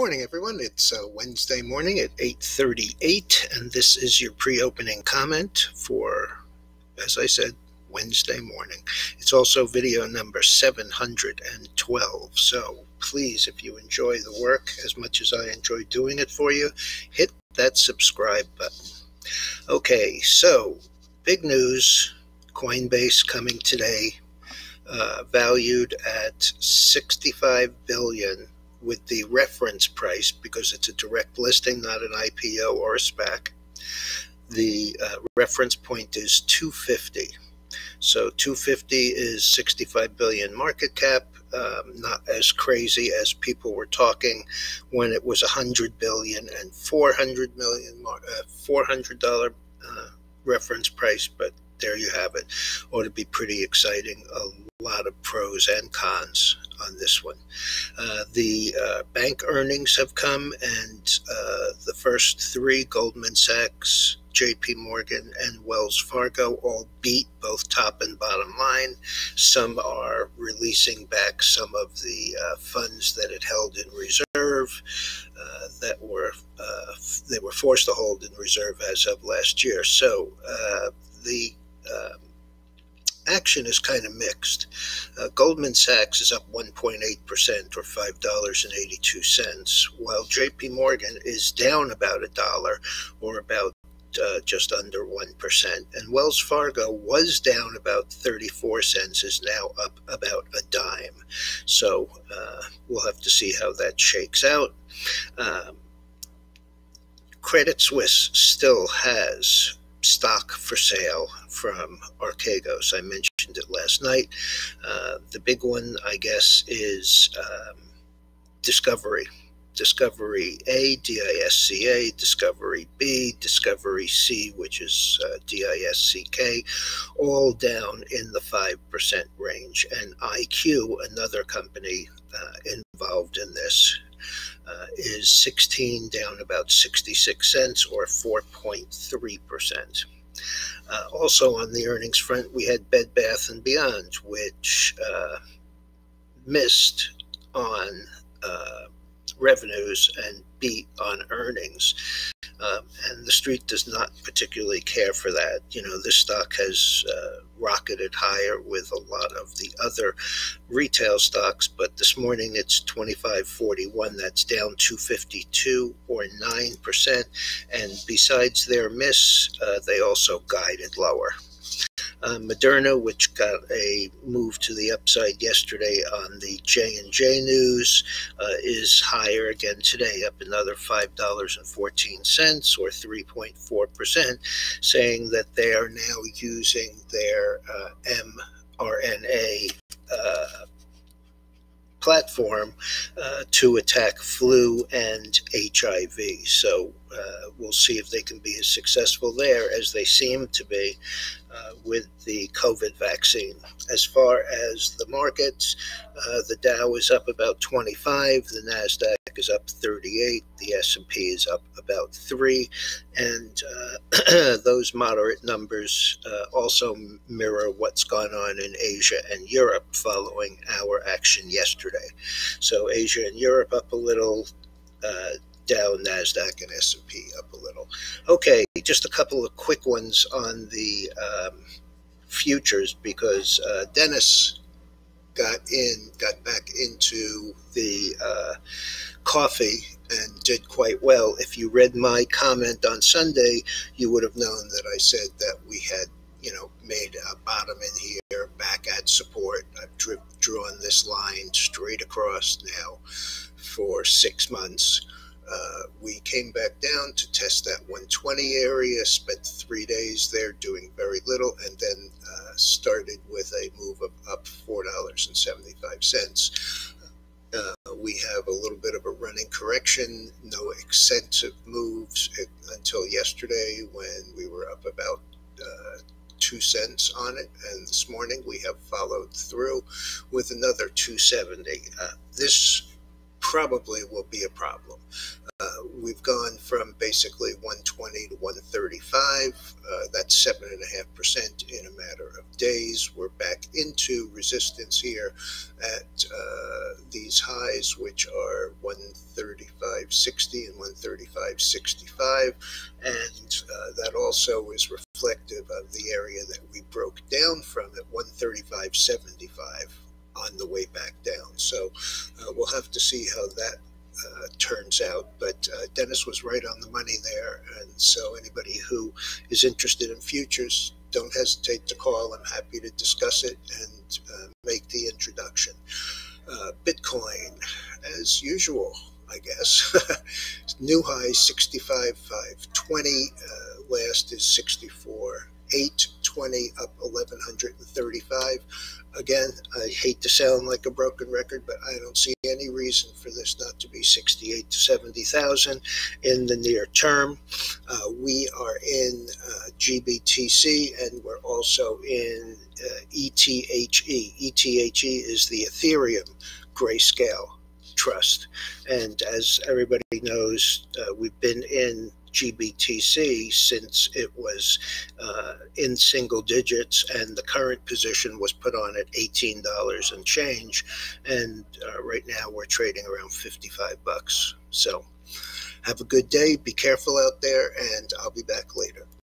Good morning, everyone. It's uh, Wednesday morning at 8:38, and this is your pre-opening comment for, as I said, Wednesday morning. It's also video number 712. So please, if you enjoy the work as much as I enjoy doing it for you, hit that subscribe button. Okay, so big news: Coinbase coming today, uh, valued at 65 billion with the reference price because it's a direct listing, not an IPO or a SPAC. The uh, reference point is 250. So 250 is 65 billion market cap, um, not as crazy as people were talking when it was 100 billion and 400 million, uh, 400 dollar uh, reference price, but there you have it. Ought to be pretty exciting. A lot of pros and cons on this one. Uh, the uh, bank earnings have come, and uh, the first three Goldman Sachs, JP Morgan, and Wells Fargo all beat both top and bottom line. Some are releasing back some of the uh, funds that it held in reserve uh, that were they were forced to hold in reserve as of last year. So the um, action is kind of mixed. Uh, Goldman Sachs is up 1.8% or $5.82, while JP Morgan is down about a dollar or about uh, just under 1%. And Wells Fargo was down about 34 cents, is now up about a dime. So uh, we'll have to see how that shakes out. Um, Credit Suisse still has stock for sale from Archegos. I mentioned it last night. Uh, the big one, I guess, is um, Discovery. Discovery A, DISCA, Discovery B, Discovery C, which is uh, DISCK, all down in the 5% range. And IQ, another company uh, involved in this, uh, is 16 down about 66 cents or 4.3%. Uh, also on the earnings front, we had Bed Bath and Beyond, which uh, missed on uh, revenues and beat on earnings. Um, and the street does not particularly care for that. You know, this stock has uh, rocketed higher with a lot of the other retail stocks, but this morning it's 25.41. That's down 252 or 9%. And besides their miss, uh, they also guided lower. Uh, Moderna, which got a move to the upside yesterday on the J and J news, uh, is higher again today, up another five dollars and fourteen cents or three point four percent, saying that they are now using their uh, mRNA uh, platform uh, to attack flu and HIV. So uh, we'll see if they can be as successful there as they seem to be uh, with the COVID vaccine. As far as the markets, uh, the Dow is up about 25, the Nasdaq is up 38, the S&P is up about 3, and uh, those moderate numbers uh, also mirror what's gone on in Asia and Europe following our action yesterday. So Asia and Europe up a little, uh, Dow, Nasdaq, and S&P up a little. Okay, just a couple of quick ones on the um, futures because uh, Dennis got in, got back into the uh, coffee and did quite well. If you read my comment on Sunday, you would have known that I said that we had, you know, made a bottom in here, back at support. I've drawn this line straight across now for six months. Uh, we came back down to test that 120 area, spent three days there doing very little, and then uh, started with a move of up $4.75. We have a little bit of a running correction, no extensive moves until yesterday when we were up about uh, two cents on it, and this morning we have followed through with another 270. Uh, this probably will be a problem. Uh, we've gone from basically 120 to 135. Uh, that's seven and a half percent in a matter of days. We're back into resistance here at uh, these highs, which are 135.50 135.60 and 135.65. And uh, that also is reflective of the area that we broke down from at 135.75 on the way back down. So uh, we'll have to see how that uh, turns out. But uh, Dennis was right on the money there. And so anybody who is interested in futures, don't hesitate to call. I'm happy to discuss it and uh, make the introduction. Uh, Bitcoin, as usual, I guess. New high 65,520. Uh, last is 64. 820 up 1135 again i hate to sound like a broken record but i don't see any reason for this not to be 68 to 70000 in the near term uh, we are in uh, gbtc and we're also in uh, ethe ethe is the ethereum grayscale trust and as everybody knows uh, we've been in GBTC since it was uh, in single digits, and the current position was put on at $18 and change. And uh, right now we're trading around 55 bucks. So have a good day. Be careful out there, and I'll be back later.